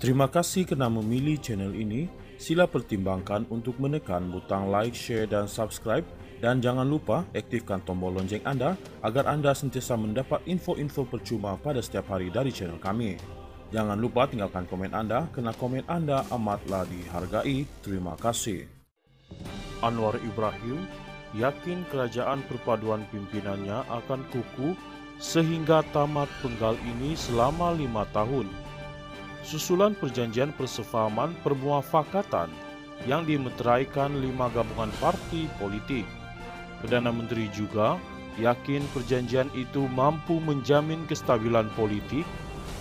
Terima kasih kerana memilih channel ini. Sila pertimbangkan untuk menekan butang like, share dan subscribe dan jangan lupa aktifkan tombol lonceng anda agar anda sentiasa mendapat info-info percuma pada setiap hari dari channel kami. Jangan lupa tinggalkan komen anda kerana komen anda amatlah dihargai. Terima kasih. Anwar Ibrahim yakin kerajaan perpaduan pimpinannya akan kukuh sehingga tamat penggal ini selama lima tahun. Susulan perjanjian persefahaman permuafakatan yang dimeteraikan lima gabungan parti politik. Perdana Menteri juga yakin perjanjian itu mampu menjamin kestabilan politik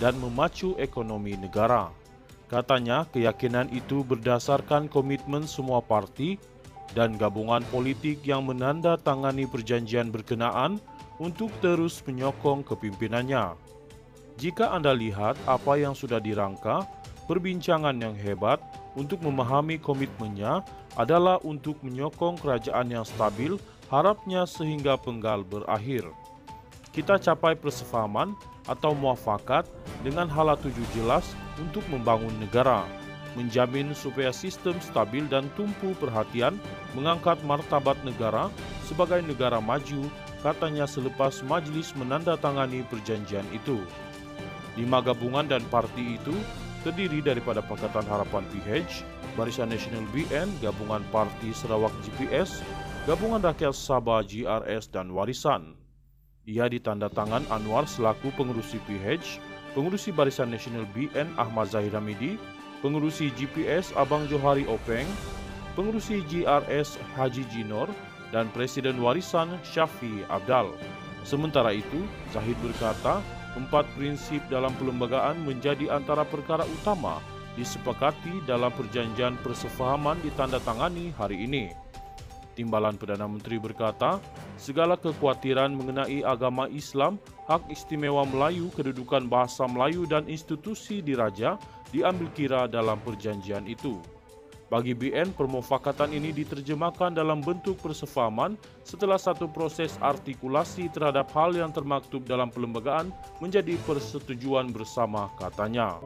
dan memacu ekonomi negara. Katanya keyakinan itu berdasarkan komitmen semua parti dan gabungan politik yang menandatangani perjanjian berkenaan untuk terus menyokong kepimpinannya. Jika anda lihat apa yang sudah dirangka, perbincangan yang hebat untuk memahami komitmennya adalah untuk menyokong kerajaan yang stabil harapnya sehingga penggal berakhir. Kita capai persefahaman atau muafakat dengan hala tuju jelas untuk membangun negara menjamin supaya sistem stabil dan tumpu perhatian mengangkat martabat negara sebagai negara maju, katanya selepas majlis menandatangani perjanjian itu. Lima gabungan dan parti itu terdiri daripada Pakatan Harapan PH, Barisan Nasional BN, Gabungan Parti Sarawak GPS, Gabungan Rakyat Sabah GRS dan Warisan. Ia ditandatangan Anwar selaku pengurusi PH, pengurusi Barisan Nasional BN Ahmad Zahir Hamidi, pengurusi GPS Abang Johari Openg, pengurusi GRS Haji Jinor, dan Presiden Warisan Syafi Abdal. Sementara itu, Zahid berkata, empat prinsip dalam perlembagaan menjadi antara perkara utama disepakati dalam perjanjian persefahaman ditandatangani hari ini. Timbalan Perdana Menteri berkata, segala kekhawatiran mengenai agama Islam, hak istimewa Melayu, kedudukan bahasa Melayu dan institusi diraja diambil kira dalam perjanjian itu. Bagi BN, permufakatan ini diterjemahkan dalam bentuk persefahaman setelah satu proses artikulasi terhadap hal yang termaktub dalam perlembagaan menjadi persetujuan bersama katanya.